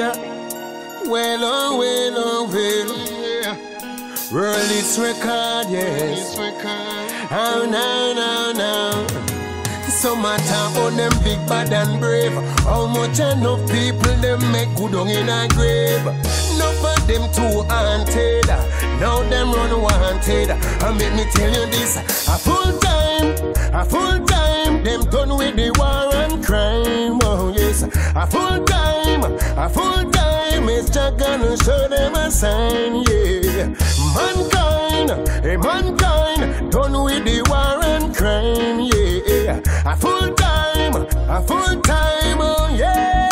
yeah. Well, oh, well, oh, well. World Hits Record, yes. Oh, no, no, no. So matter about them big bad and brave. How much enough people them make good on in a grave. Enough of them too haunted. Now them run wanted. And make me tell you this: a full time, a full time. Them done with the war and crime. Oh yes, a full time, a full time. It's just gonna show them a sign. Yeah, mankind, hey mankind, done with the war and crime. Yeah, a full time, a full time. Oh yeah.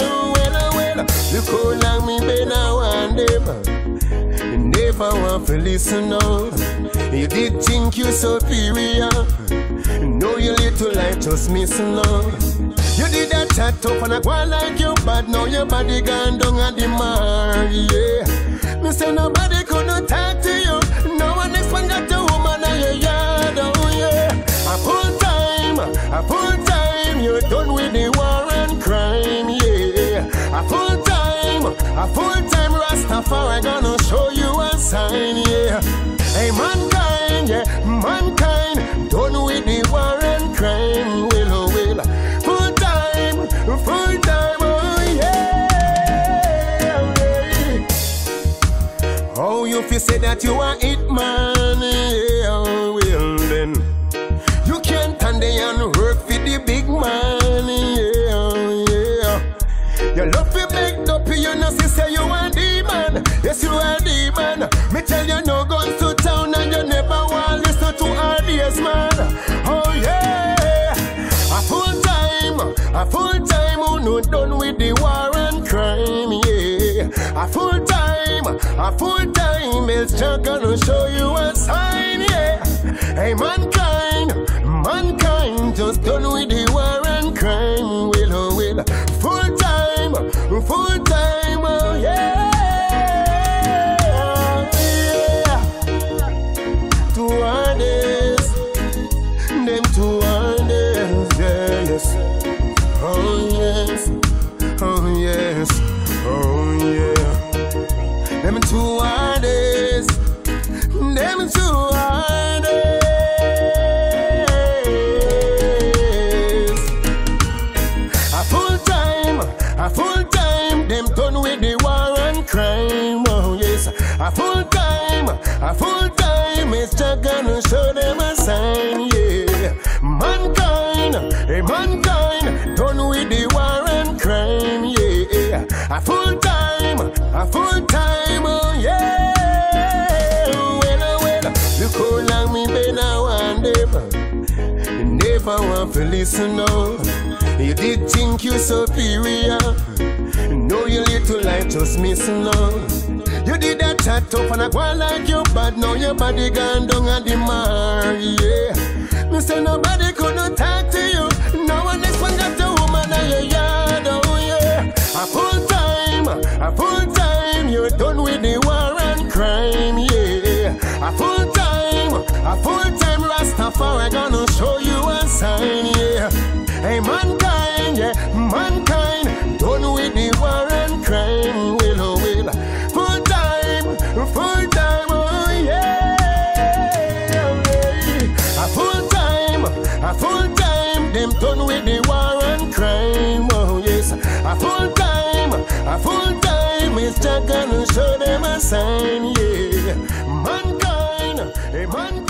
Well, oh, well, look how long me been a one them. Never want to listen now. You did think you superior. Just missing now. You did that chat up and I go like you, but now your body gone down at the mark, yeah. Me say nobody could talk to you. No one else one got the woman on your yard, oh yeah. A full time, a full time, you're done with the war and crime, yeah. A full time, a full time, Rastafari gonna show you a sign, yeah. Hey mankind, yeah, mankind, Oh, you say that you are it man, yeah, well then. You can't stand there and work for the big man, yeah, yeah. You love to make up, you know, see, say you a demon. Yes, you a demon. Me tell you, no guns to town, and you never want listen to RDS, man. Oh, yeah. A full time, a full time, who no done with the war and crime, yeah. A full time, a full time, it's just gonna show you a sign, yeah. Hey, mankind, mankind, just done with the war and crime, a full time, a full time, just gonna show them a sign. Yeah, mankind, hey mankind, done with the war and crime. Yeah, a full time, a full time. Oh yeah. Well, oh, well, look how long me been a them. You never want to listen now. You did think you superior. No, you little like just missing now. You did that chat up and I go like you, but now your body gone down at the mark, yeah. Me say nobody could not talk to you. No one else one got the woman on your yard, oh yeah. A full time, a full time, you're done with the war and crime, yeah. A full time, a full time, Rastafari gonna show you a sign, yeah. Hey mankind, yeah, mankind, done with the war and crime, them done with the war and crime, oh yes. A full time, a full time, it's just gonna show them a sign, yeah. Mankind, hey mankind,